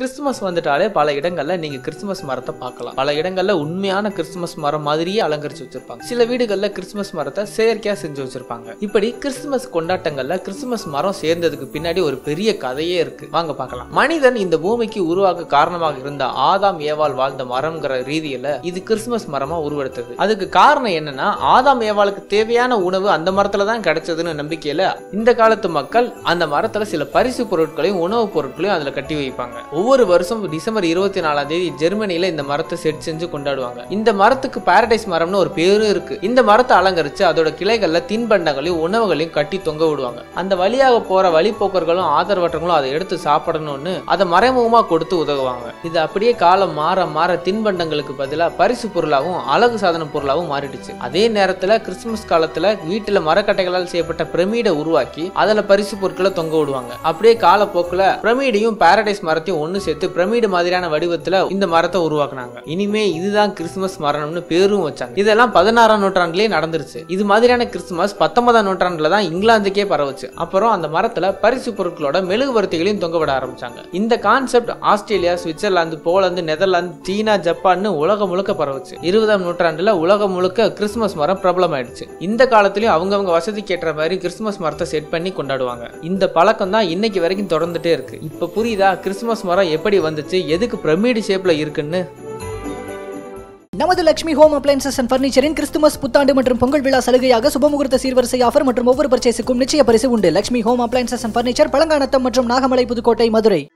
Christmas வந்துட்டாலே பல இடங்கள்ல நீங்க கிறிஸ்துமஸ் மரத்தை பார்க்கலாம். பல இடங்கள்ல உண்மையான கிறிஸ்துமஸ் மரம் மாதிரியே அலங்கரிச்சு வச்சிருப்பாங்க. சில வீடுகள்ல கிறிஸ்துமஸ் மரத்தை செயற்கையா செஞ்சு வச்சிருப்பாங்க. இப்படி கிறிஸ்துமஸ் கொண்டாட்டங்கள்ல கிறிஸ்துமஸ் மரம் சேர்ந்ததுக்கு பின்னாடி ஒரு பெரிய கதையே இருக்கு. வாங்க பார்க்கலாம். மனிதன் இந்த பூமிக்கு உருவாக காரணமாக இருந்த ஆதாம் ஏவாள் வாழ்ந்த மரம்ங்கிற ரீதியில இது கிறிஸ்துமஸ் மரமா உருவெடுத்தது. அதுக்கு காரணம் என்னன்னா ஆதாம் ஏவாளுக்கு தேவையான உணவு அந்த மரத்துல தான் கிடைச்சதுன்னு நம்பிக்கையில இந்த காலத்து மக்கள் அந்த மரத்துல சில பரிசு பொருட்களையும் உணவுப் பொருட்களையும் அதுல கட்டி வைப்பாங்க. ஒவ்வொரு ஒவ்வொரு வருஷம் டிசம்பர் இருபத்தி நாலாம் தேதி ஜெர்மனியில இந்த மரத்தை செட் செஞ்சு கொண்டாடுவாங்க. இந்த மரத்துக்கு பாரடைஸ் மரம்னு ஒரு பேரும் இருக்கு. இந்த மரத்தை அலங்கரிச்சு அதோட கிளைகள்ல தின்பண்டங்களையும் உணவுகளையும் கட்டி தொங்க விடுவாங்க. அந்த வழியாக போற வழிபோக்கர்களும் ஆதரவற்றங்களும் அதை எடுத்து சாப்பிடணும்னு அதை மறைமுகமா கொடுத்து உதவுவாங்க. இது அப்படியே காலம் மாற மாற தின்பண்டங்களுக்கு பதிலாக பரிசு பொருளாகவும் அழகு சாதன பொருளாகவும் மாறிடுச்சு. அதே நேரத்துல கிறிஸ்துமஸ் காலத்துல வீட்டுல மரக்கட்டைகளால் செய்யப்பட்ட பிரமிடை உருவாக்கி அதுல பரிசு பொருட்களை தொங்க விடுவாங்க. அப்படியே காலப்போக்குல பிரமிடையும் பாரடைஸ் மரத்தையும் ஒண்ணு சேர்த்து பிரமிடு மாதிரியான வடிவத்துல இந்த மரத்தை உருவாக்குனாங்க. இனிமே இதுதான் கிறிஸ்துமஸ் மரணம்னு பேரும் வச்சாங்க. இதெல்லாம் பதினாறாம் நூற்றாண்டுலயே நடந்துருச்சு. இது மாதிரியான கிறிஸ்துமஸ் பத்தொன்பதாம் நூற்றாண்டுல தான் இங்கிலாந்துக்கே பரவுச்சு. அப்புறம் அந்த மரத்துல பரிசு பொருட்களோட மெழுகுவர்த்திகளையும் தொங்க விட ஆரம்பிச்சாங்க. இந்த concept Australia Switzerland Poland Netherlands China ஜப்பான்னு உலகம் முழுக்க பரவுச்சு. இருபதாம் நூற்றாண்டுல உலகம் முழுக்க கிறிஸ்துமஸ் மரம் பிரபலமாயிடுச்சு. இந்த காலத்திலயும் அவங்கவுங்க வசதிக்கு ஏற்ற மாதிரி கிறிஸ்துமஸ் மரத்தை செட் பண்ணி கொண்டாடுவாங்க. இந்த பழக்கம் தான் இன்னைக்கு வரைக்கும் தொடர்ந்துட்டே இருக்கு. இப்ப புரியுதா? கிறிஸ்துமஸ் மரம் எப்படி வந்துச்சு? எதுக்கு பிரமிடு ஷேப்ல இருக்குன்னு? நமது லட்சுமி ஹோம் அப்ளைன்சஸ் அண்ட் ஃபர்னிச்சரின் கிறிஸ்துமஸ் புத்தாண்டு மற்றும் பொங்கல் விழா சலுகையாக சுபமுகூர்த்த சீர்வரிசை ஆஃபர் மற்றும் ஒவ்வொரு பர்ச்சேஸுக்கும் நிச்சய பரிசு உண்டு. Lakshmi home appliances and furniture Pazhanganatham மற்றும் நாகமலை புதுக்கோட்டை மதுரை.